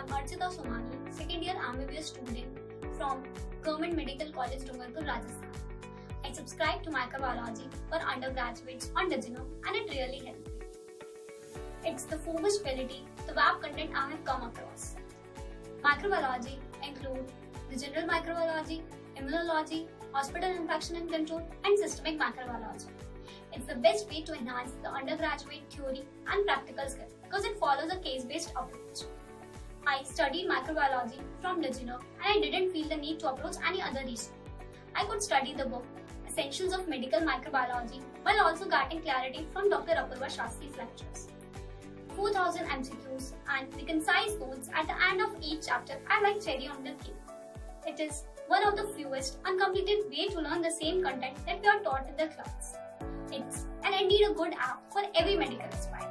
I'm Archita Somani, second year MBBS student from Government Medical College, Dungarpur, Rajasthan. I subscribe to microbiology for undergraduates on the and it really helped me. It's the foremost quality, the web content I have come across. Microbiology include the general microbiology, immunology, hospital infection and control, and systemic microbiology. It's the best way to enhance the undergraduate theory and practical skills because it follows a case-based approach. I studied microbiology from DigiNerve and I didn't feel the need to approach any other research. I could study the book Essentials of Medical Microbiology while also getting clarity from Dr. Apurba Sastry's lectures. 4000 MCQs and the concise notes at the end of each chapter are like cherry on the cake. It is one of the fewest uncompleted way to learn the same content that we are taught in the class. It's and indeed a good app for every medical aspirant.